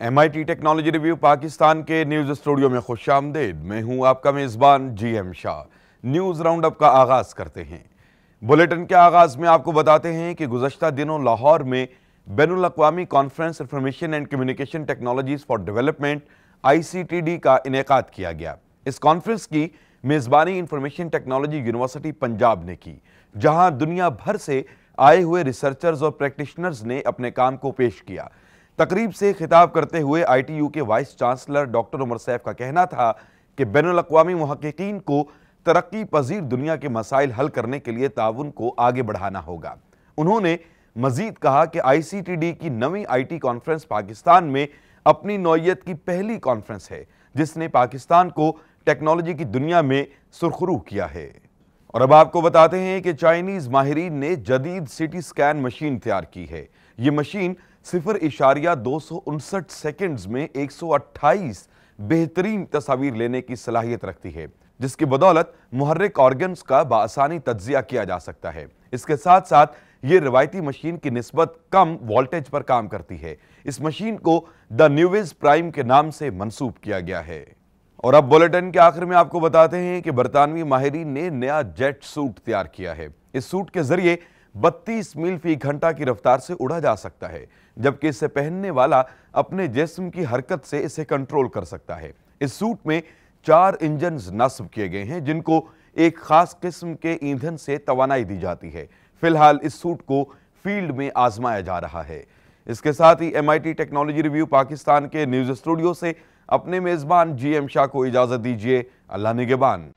M I T technology review Pakistan کے news studio میں خوش آمدید۔ میں ہوں آپ کا میزبان G M Shah. News roundup کا آغاز کرتے ہیں۔ بلیٹن کے آغاز میں آپ کو بتاتے ہیں کہ گزشتہ دنوں لاہور میں بین الاقوامی conference information and communication technologies for development I C T D کا انعقاد کیا گیا۔ اس کانفرنس کی میزبانی انفارمیشن ٹیکنالوجی یونیورسٹی پنجاب نے کی، جہاں دنیا بھر سے آئے ہوئے ریسرچرز اور پریکٹیشنرز نے اپنے کام کو پیش کیا۔ تقریب سے خطاب کرتے ہوئے آئی ٹی یو کے vice chancellor doctor Umar Saif کا کہنا تھا کہ بین الاقوامی محققین کو ترقی پذیر دنیا کے مسائل حل کرنے کے لیے تعاون کو آگے بڑھانا ہوگا۔ انہوں نے مزید کہا کہ آئی سی ٹی ڈی کی نویں آئی ٹی کانفرنس پاکستان میں اپنی نوعیت کی پہلی کانفرنس ہے، جس نے پاکستان کو ٹیکنالوجی کی دنیا میں سرخرو کیا ہے۔ اور اب آپ کو بتاتے ہیں کہ چائنیز ماہرین نے جدید سٹی سکین مشین تیار کی ہے۔ یہ مشین صفر اشاریہ دو سو انسٹھ سیکنڈز میں ایک سو اٹھائیس بہترین تصاویر لینے کی صلاحیت رکھتی ہے، جس کی بدولت محرک آرگنز کا بآسانی تجزیہ کیا جا سکتا ہے۔ اس کے ساتھ ساتھ یہ روایتی مشین کی نسبت کم والٹیج پر کام کرتی ہے۔ اس مشین کو دا نیویز پرائم کے نام سے منسوب کیا گیا ہے۔ اور اب بولٹن کے آخر میں آپ کو بتاتے ہیں کہ برطانوی ماہرین نے نیا جیٹ سوٹ تیار کیا ہے۔ اس سوٹ کے ذریعے بتیس میل فی گھنٹہ کی رفتار سے اڑا جا سکتا ہے، جبکہ اسے پہننے والا اپنے جسم کی حرکت سے اسے کنٹرول کر سکتا ہے۔ اس سوٹ میں چار انجنز نصب کیے گئے ہیں، جن کو ایک خاص قسم کے ایندھن سے توانائی دی جاتی ہے۔ فی الحال اس سوٹ کو فیلڈ میں آزمایا جا رہا ہے۔ اس کے ساتھ ہی M I T technology review Pakistan کے نیوز اسٹوڈیو سے اپنے میزبان جی ایم شاہ کو اجازت دیجیے اللہ نگبان